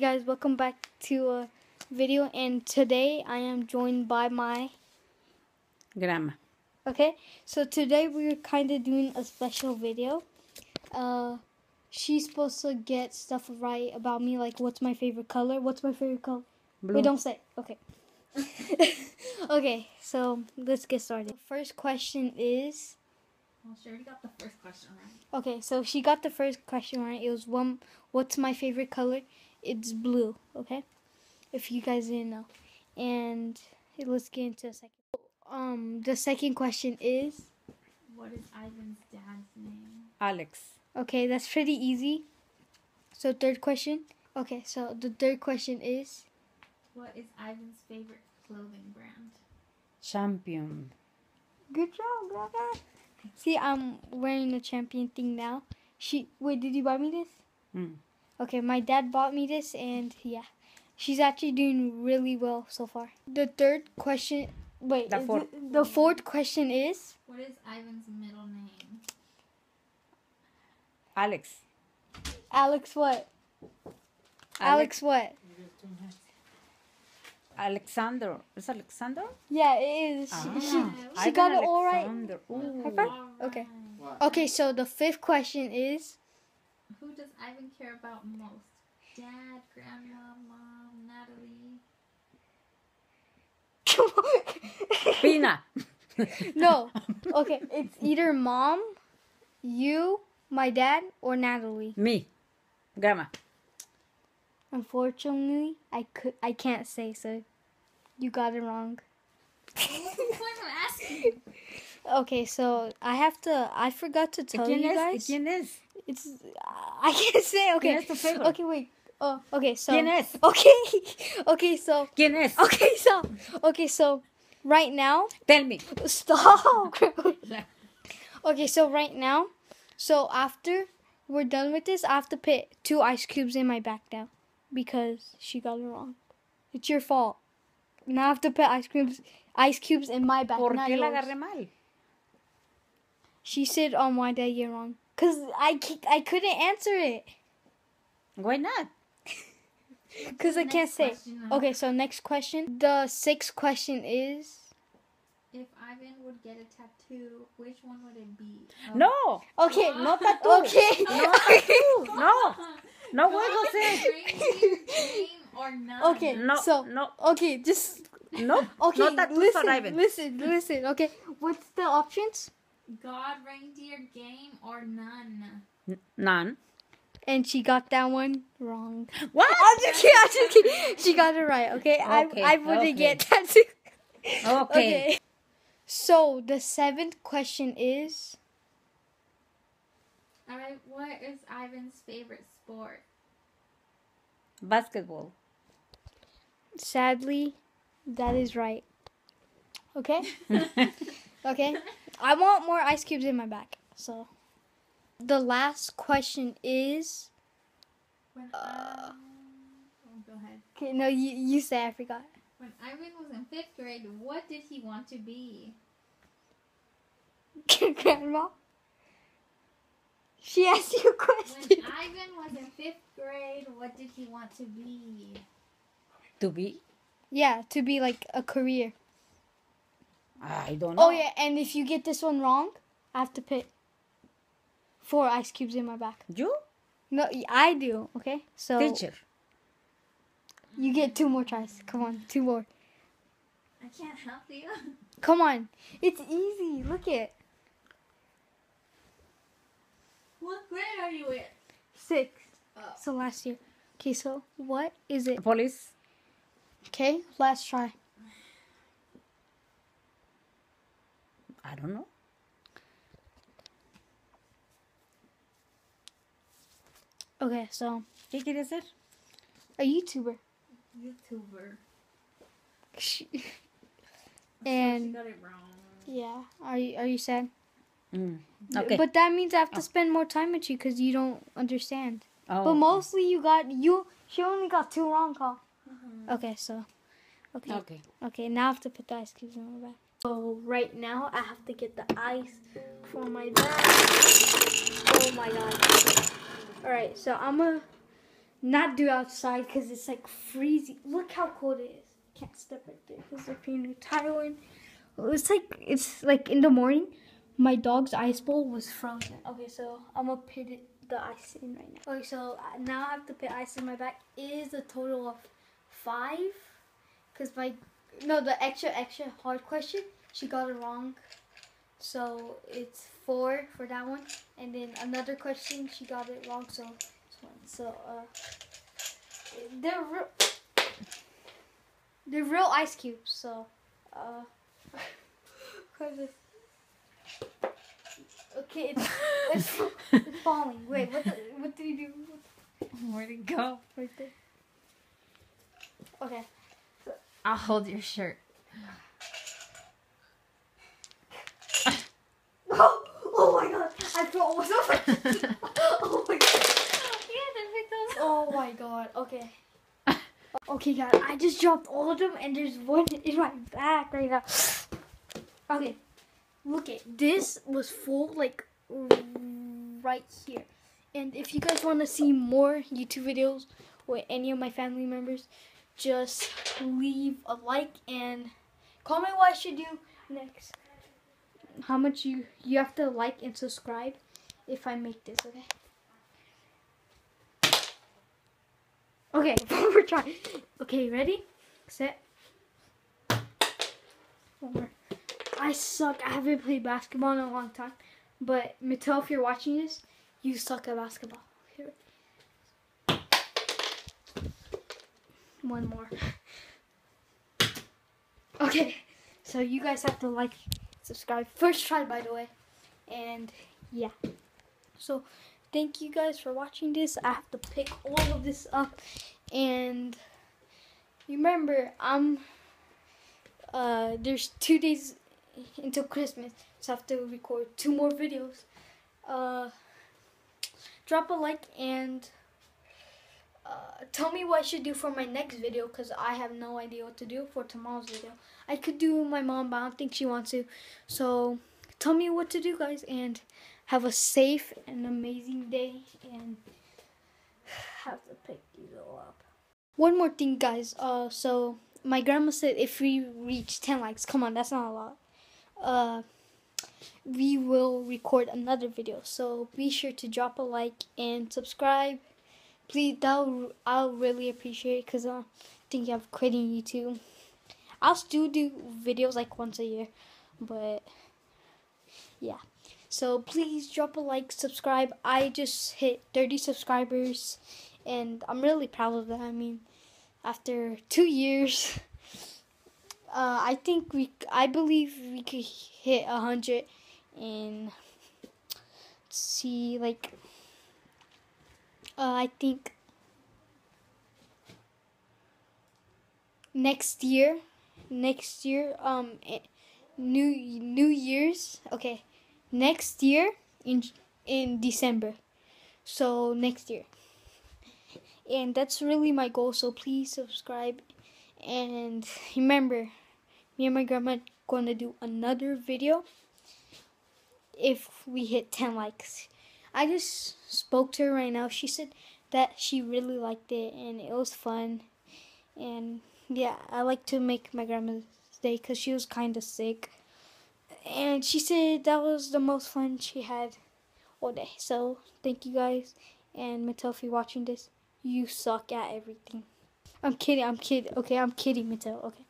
guys welcome back to a video and today i am joined by my Grandma. okay so today we're kind of doing a special video uh she's supposed to get stuff right about me like what's my favorite color what's my favorite color Blue. wait don't say okay okay so let's get started first question is Well, she already got the first question right. okay so she got the first question right it was one what's my favorite color it's blue okay if you guys didn't know and let's get into the second um the second question is What is Ivan's dad's name? Alex. okay that's pretty easy so third question okay so the third question is What is Ivan's favorite clothing brand? Champion. good job Gaga. see i'm wearing the champion thing now she wait did you buy me this Mm. Okay, my dad bought me this, and yeah, she's actually doing really well so far. The third question, wait, The is fourth. it- the fourth question is What is Ivan's middle name? Alex. Alex what? Alex, what? Alexander. Is Alexander? Yeah, it is. She, Ah, she, she Ivan got it all right. Alexander. Ooh. Okay. Okay, so the fifth question is Who does Ivan care about most? Dad, grandma, mom, Natalie. Pina. no. Okay, it's either mom, you, my dad, or Natalie. Me. Grandma. Unfortunately, I could I can't say so. You got it wrong. What's the point asking? Okay, so I have to. I forgot to tell ¿Quién you es? guys. It's. Uh, I can't say. Okay. ¿Quién es tu favorite? Okay, wait. Oh, okay. So. ¿Quién es? Okay. Okay. So. ¿Quién es? Okay. So. Okay. So. Right now. Tell me. Stop. okay. So right now. So after we're done with this, I have to put two ice cubes in my back now, because she got it wrong. It's your fault. Now I have to put ice cubes, ice cubes in my back. ¿Por qué la agarré mal? She said, "Oh, why did I get wrong?" Cause I c- I couldn't answer it. Why not? Cause I can't say. question, Okay, so next question. The sixth question is. If Ivan would get a tattoo, which one would it be? Oh. No. Okay. No tattoo. Okay. No. No juegos, eh. Reindeer or none? Okay. No. So- no. Okay. Just No. okay. No tattoos listen. for Ivan. Listen. Listen. Okay. What's the options? God, reindeer game or none? N- None. And she got that one wrong. What? I'm just kidding. I'm just kidding. She got it right. Okay. Okay, I I wouldn't okay. get that. too. Okay. okay. So the seventh question is. Alright, what is Ivan's favorite sport? Basketball. Sadly, that is right. Okay? okay. I want more ice cubes in my back. So, the last question is. When Uh. Ivan... Oh, go ahead. Okay, no, you, you say I forgot. When Ivan was in fifth grade, what did he want to be? Grandma? She asked you a question. When question. Ivan was in fifth grade, what did he want to be? To be. Yeah, to be like a career. I don't oh, know. Oh, yeah, and if you get this one wrong, I have to put four ice cubes in my back. You? No, I do, okay? So, Teacher. you get two more tries. Come on, two more. I can't help you. Come on. It's easy. Look it. What grade are you in? Six. Oh. So last year. Okay, so what is it? Police. Okay, last try. I don't know. Okay, so ¿Qué quiere ser? a YouTuber. YouTuber. and she got it wrong. yeah, are you are you sad? Mm. Okay. But that means I have to spend more time with you because you don't understand. oh, But mostly you got you. She only got two wrong, Carl. Okay, so okay. Okay. Okay, now I have to put the ice cubes in my bag. So right now I have to get the ice for my bag. Oh my god. Alright, so I'm gonna not do outside because it's like freezing. Look how cold it is. Can't step right there because you're in Taiwan, it's like it's like in the morning. My dog's ice bowl was frozen. Okay, so I'm gonna put the ice in right now. Okay, so uh, now I have to put ice in my back. It is a total of five, cause my no the extra extra hard question she got it wrong. So it's four for that one, and then another question she got it wrong. So this one. So uh, they're real, they're real ice cubes. So uh, okay, it's, it's, it's falling. Wait, what? The, what do you do? Where'd it go? Right there. Okay. I'll hold your shirt. Oh, oh my god! I fell myself. oh my god. Yeah, then pick. Oh my god. Okay. Okay, guys. I just dropped all of them, and there's one in my back right now. Okay. Look at this was full like right here. And if you guys want to see more YouTube videos with any of my family members, just leave a like and comment what I should do next. How much you you have to like and subscribe if I make this, okay? Okay, we're trying. Okay, ready? Set. One more. I suck. I haven't played basketball in a long time. But Mattel, if you're watching this, you suck at basketball. Here. One more. Okay, so you guys have to like, subscribe. First try, by the way. And yeah. So thank you guys for watching this. I have to pick all of this up. And remember, I'm. Uh, there's two days until Christmas, so I have to record two more videos. Uh, drop a like and uh, tell me what I should do for my next video because I have no idea what to do for tomorrow's video. I could do my mom, but I don't think she wants to. So tell me what to do, guys, and have a safe and amazing day. And have to pick these all up. One more thing, guys. Uh, so my grandma said if we reach 10 likes, come on, that's not a lot. Uh, we will record another video. So be sure to drop a like and subscribe. Please, that I'll really appreciate because I think I'm quitting YouTube. I'll still do videos like once a year, but yeah. So please drop a like, subscribe. I just hit 30 subscribers, and I'm really proud of that. I mean, after two years, uh, I think we, I believe we could hit a hundred and see like, uh, I think next year, next year, um, eh, new New Year's, okay, next year in in December, so next year. And that's really my goal so please subscribe. And remember me and my grandma gonna do another video if we hit 10 likes i just spoke to her right now she said that she really liked it and it was fun and yeah i like to make my grandma's day because she was kind of sick and she said that was the most fun she had all day so thank you guys and Mattel, you're watching this you suck at everything. I'm kidding. I'm kidding. Okay, I'm kidding, Mattel. Okay.